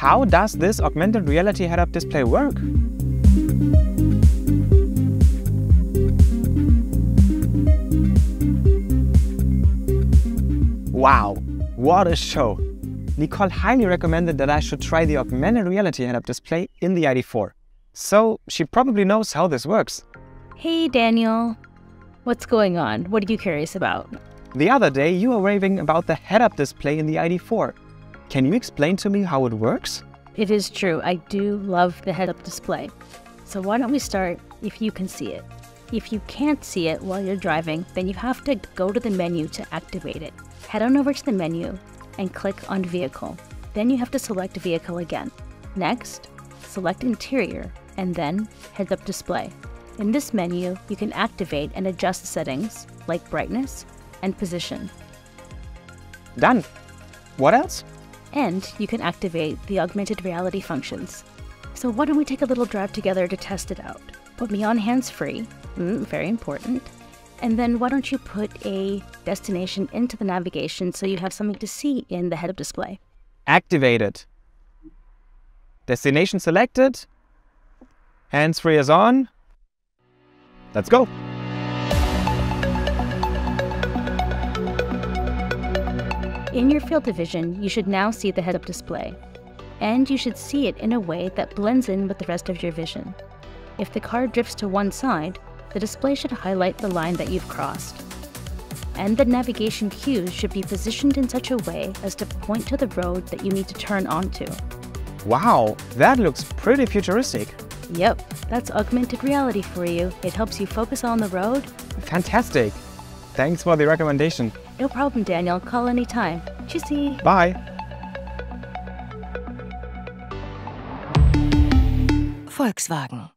How does this augmented reality head-up display work? Wow, what a show! Nicole highly recommended that I should try the augmented reality head-up display in the ID4. So she probably knows how this works. Hey, Daniel. What's going on? What are you curious about? The other day you were raving about the head-up display in the ID4. Can you explain to me how it works? It is true, I do love the head-up display. So why don't we start if you can see it. If you can't see it while you're driving, then you have to go to the menu to activate it. Head on over to the menu and click on Vehicle. Then you have to select Vehicle again. Next, select Interior and then Heads-Up Display. In this menu, you can activate and adjust settings like brightness and position. Done. What else? And you can activate the augmented reality functions. So why don't we take a little drive together to test it out? Put me on hands-free, mm, very important. And then why don't you put a destination into the navigation so you have something to see in the head-up display? Activated. Destination selected. Hands-free is on. Let's go. In your field of vision, you should now see the head-up display. And you should see it in a way that blends in with the rest of your vision. If the car drifts to one side, the display should highlight the line that you've crossed. And the navigation cues should be positioned in such a way as to point to the road that you need to turn onto. Wow, that looks pretty futuristic. Yep, that's augmented reality for you. It helps you focus on the road. Fantastic. Thanks for the recommendation. No problem, Daniel. Call anytime. Tschüssi. Bye. Volkswagen